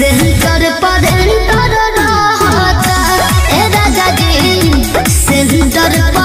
centre पर enter रहा था ए राजा जी सेंटर पर